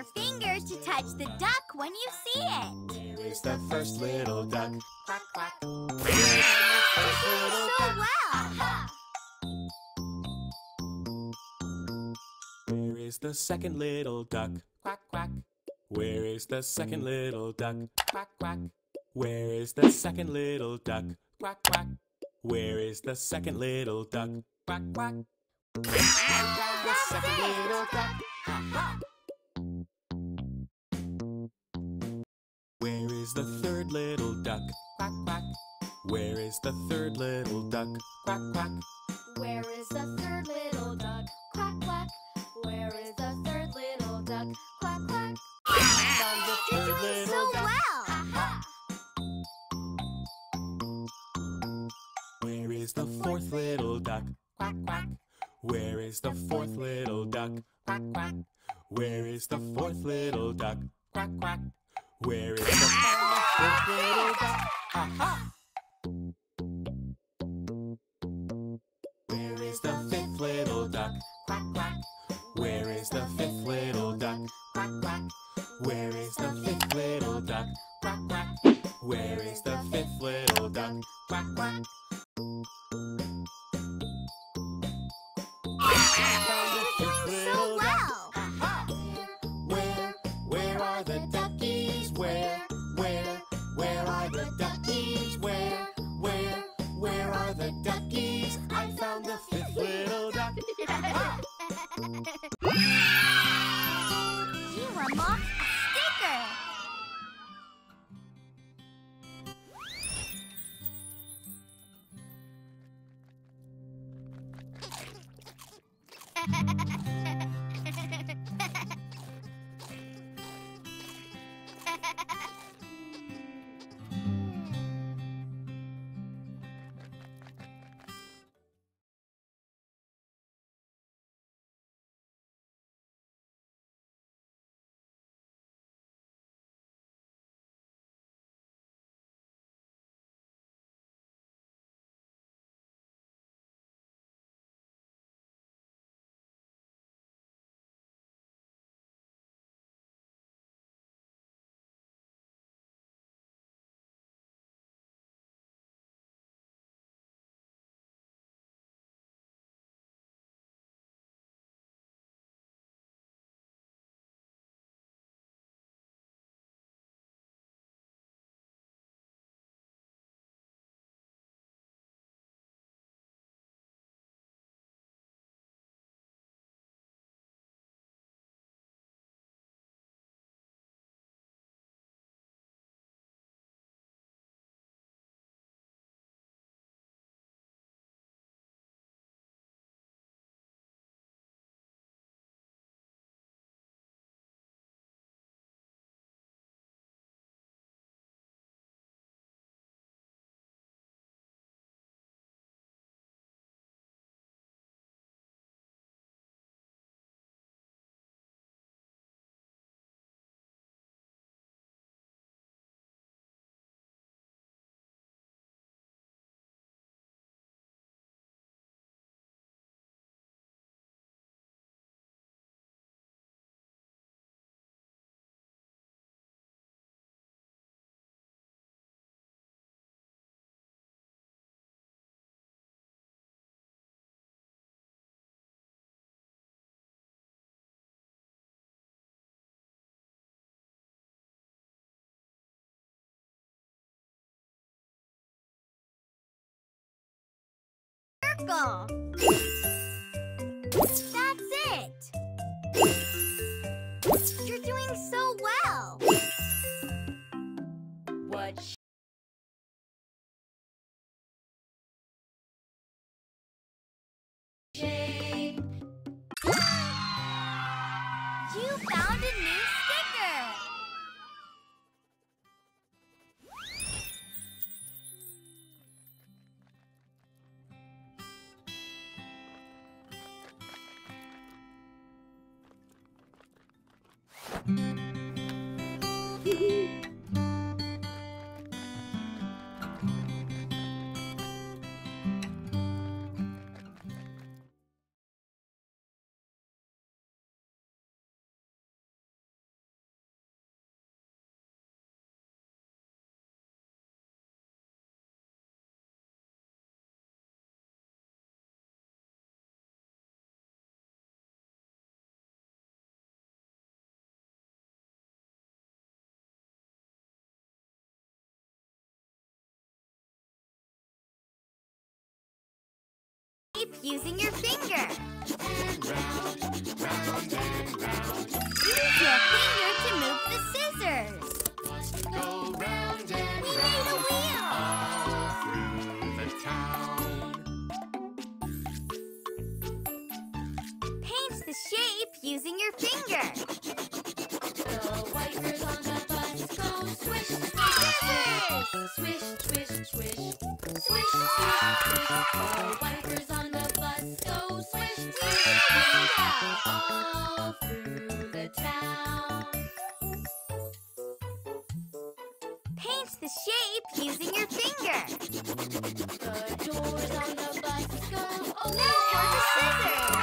Use your fingers to touch the duck when you see it. Where is the first little duck? Quack, quack. So well. Where is the second little duck? Quack, quack. Where is the second little duck? Quack, quack. Where is the second little duck? Quack, quack. Where is the second little duck? Quack, quack. The second little duck. Where Circle. That's it. You're doing so well. What shape? You found a new sticker. Shape using your finger. And round, round and round. Use your finger to move the scissors. Go round and We made a wheel. All the town. Paint the shape using your finger. The wipers on the bus go swish, swish, swish, swish, swish, swish, swish. The wipers all through the town. Paint the shape using your finger. The doors on the bus go open Now the scissors.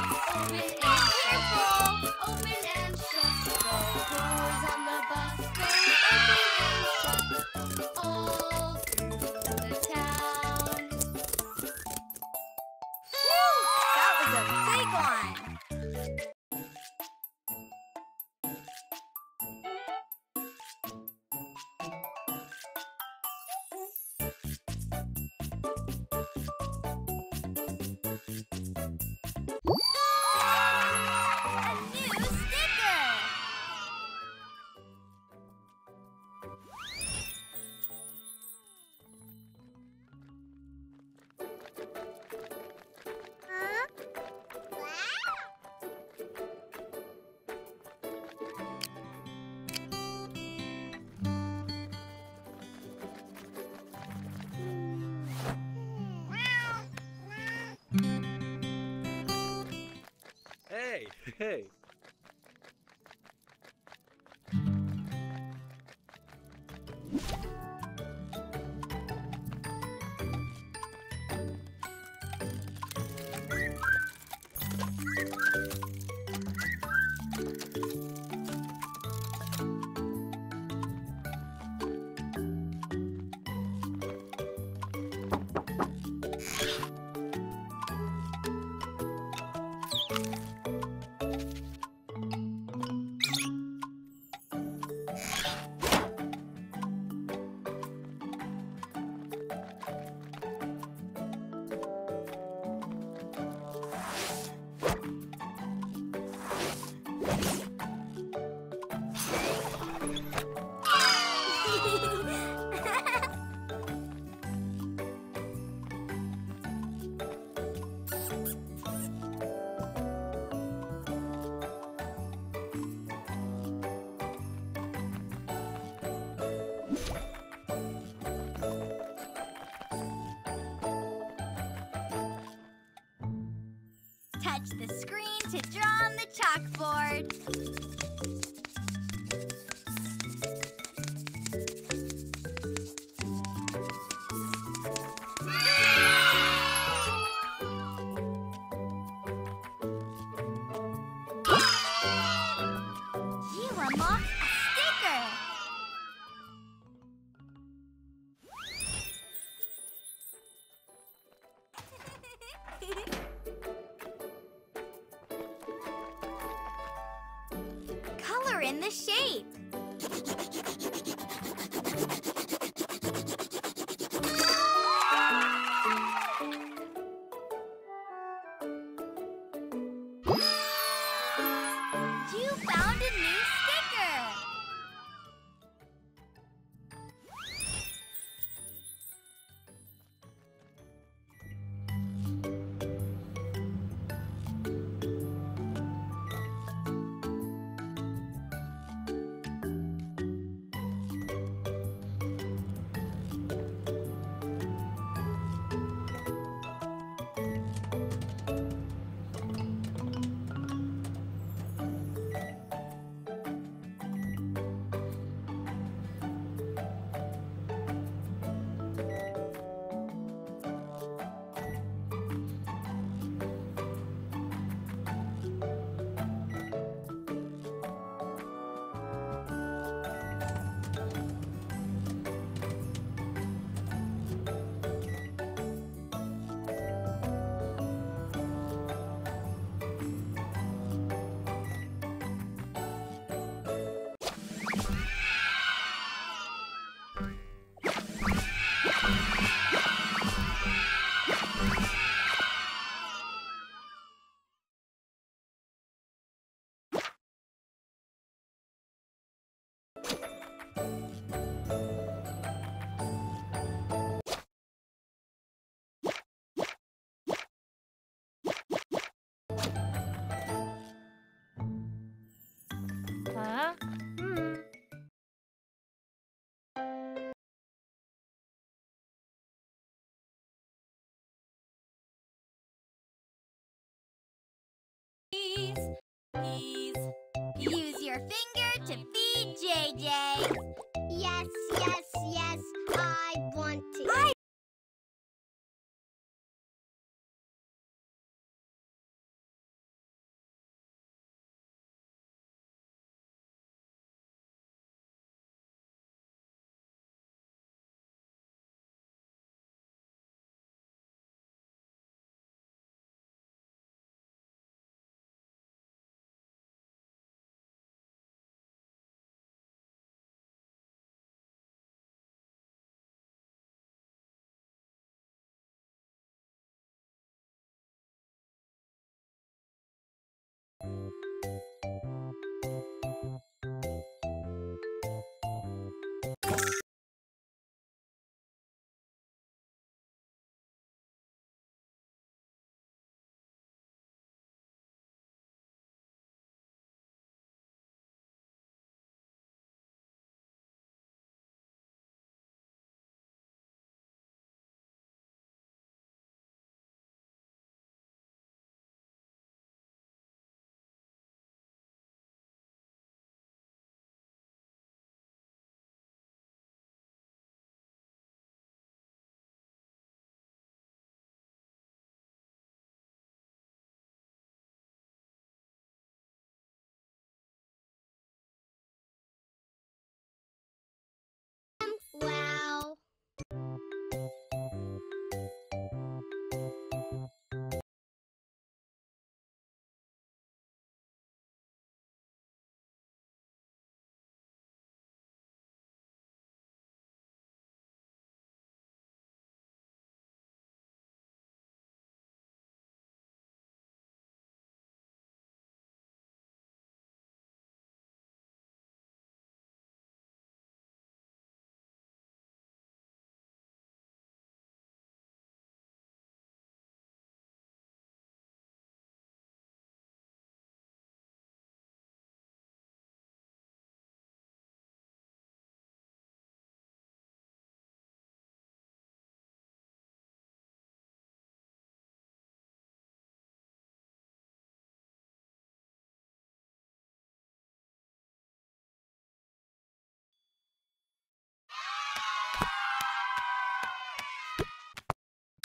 Hey, chalkboard. peas, peas. Use your finger to feed JJ.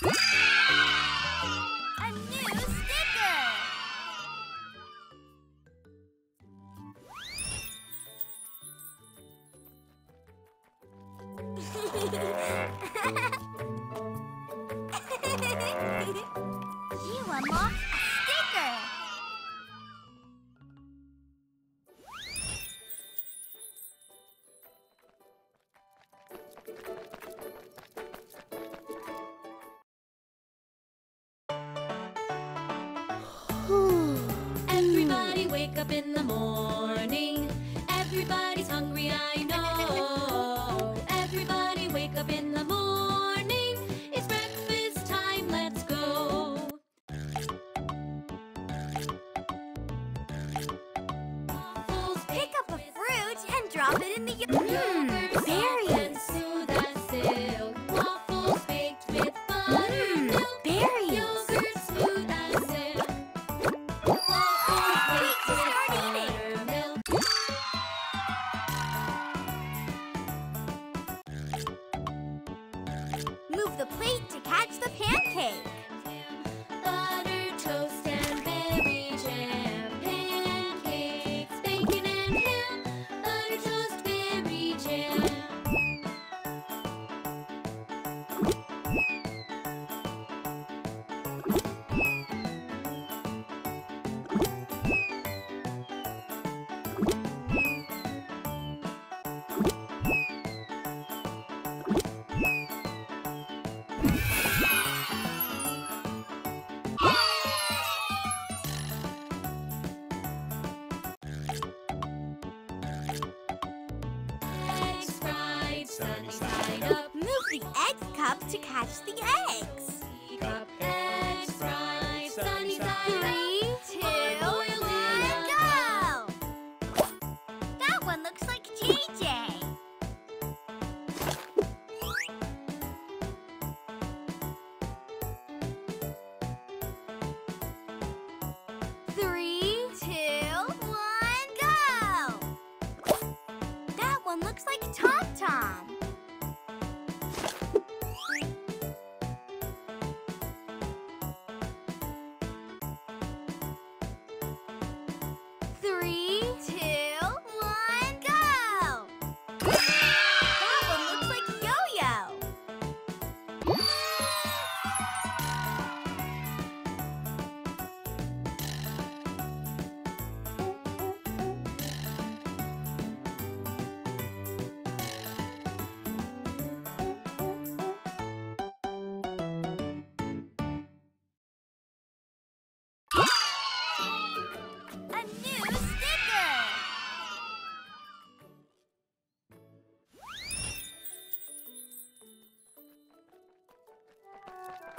Yeah! up in the morning.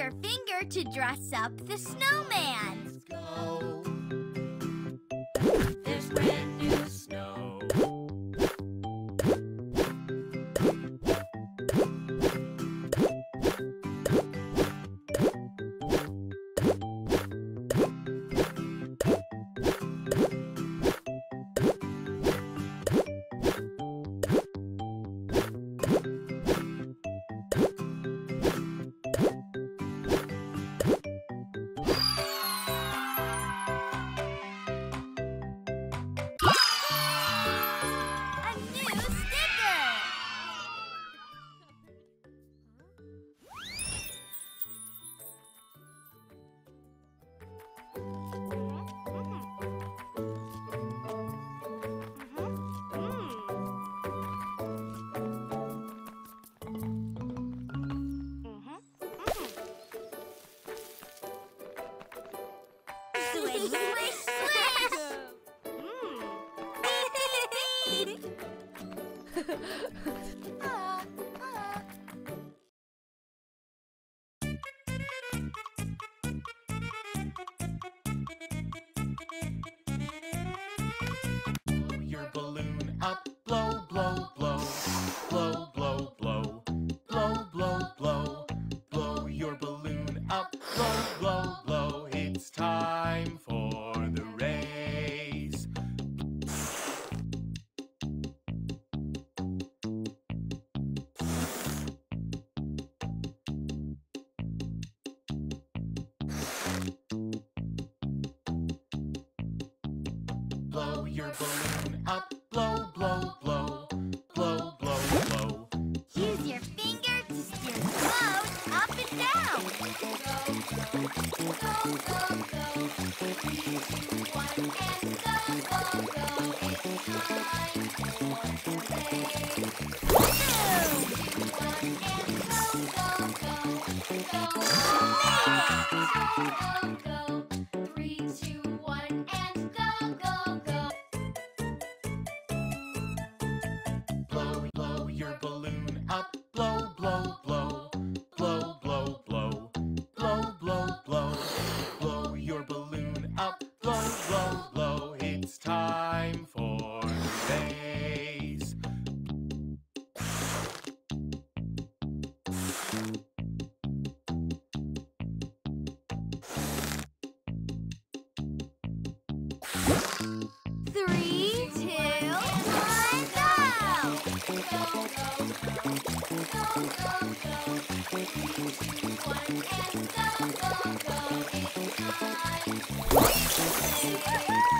Your finger to dress up the snowman. Balloon Thank you.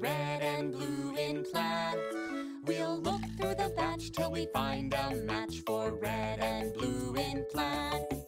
red and blue in plant. We'll look through the batch till we find a match for red and blue in plant.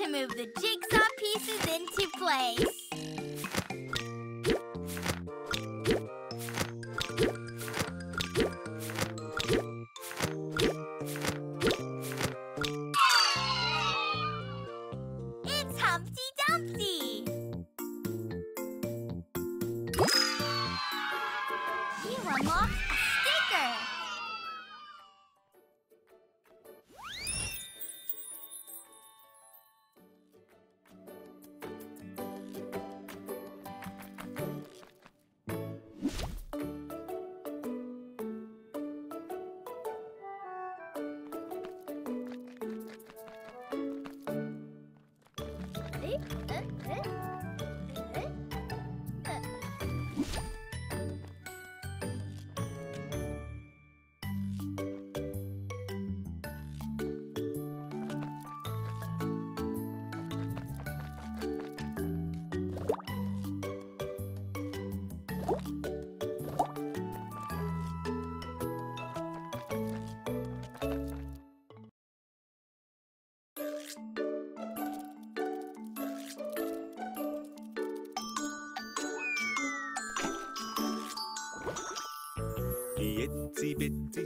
to move the jigsaw pieces into place.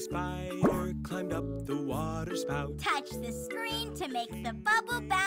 spider climbed up the water spout. Touch the screen to make the bubble bounce.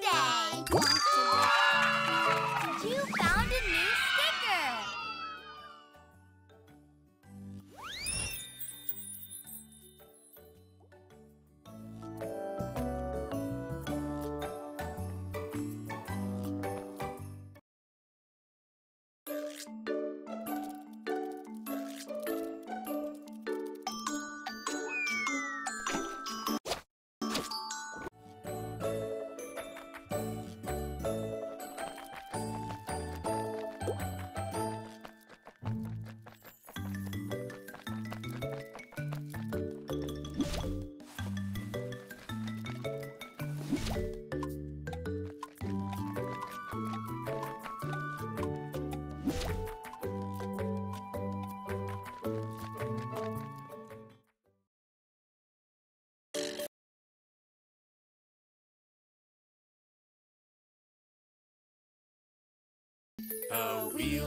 Today.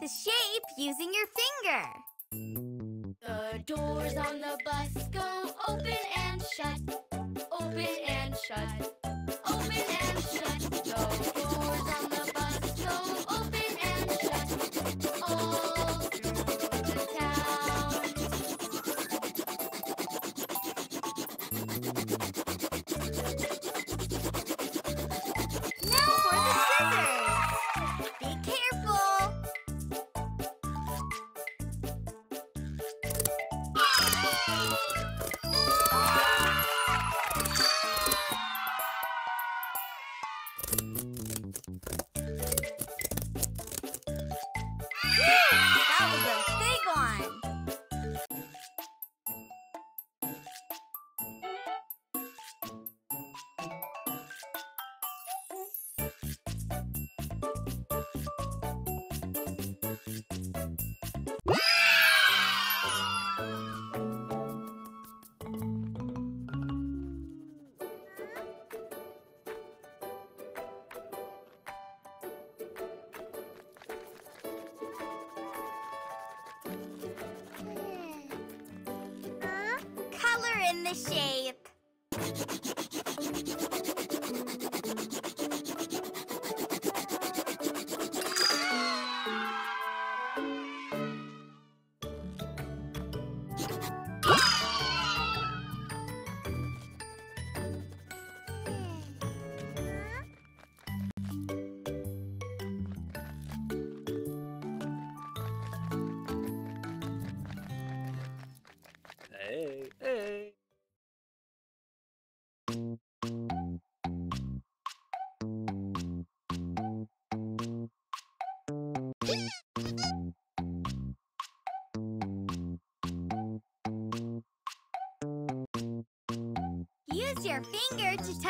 the shape using your finger. The doors on the bus go open and shut, open and the shape.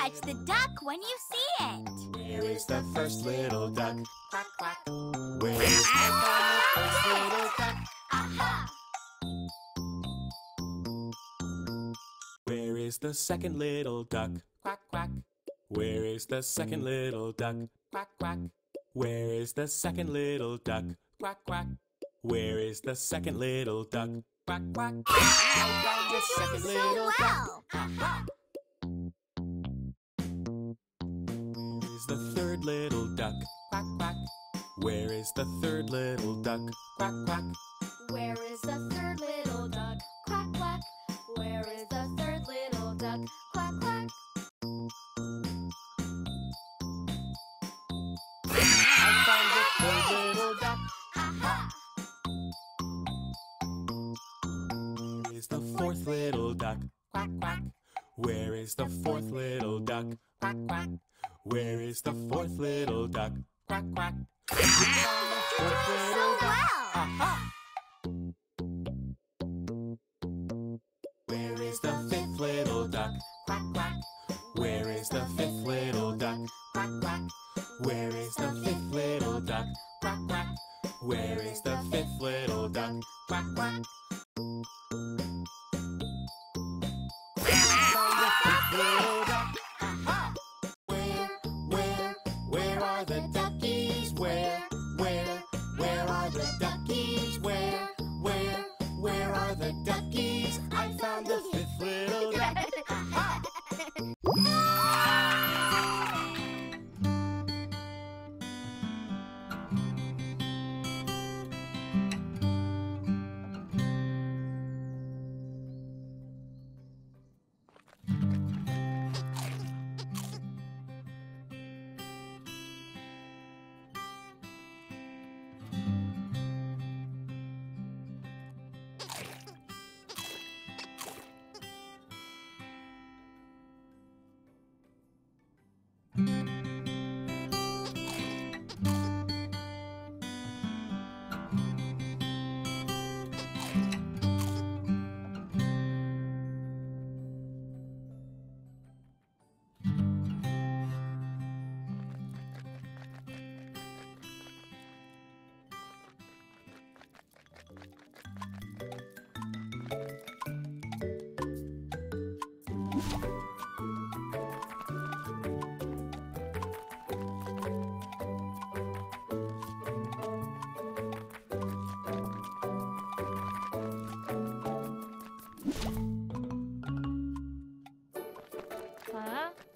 Touch the duck when you see it. Where is the first little duck? Quack, quack. Where is the first little duck? Aha! Where is the second little duck? Quack, quack. Where is the second little duck? Quack, quack. Where is the second little duck? Quack, quack. Where is the second little duck? Quack, quack. I You're doing so little duck. Aha! Uh-huh. Little duck? Quack, quack. Where is the third little duck? Quack, quack. Quack, quack. 好啊。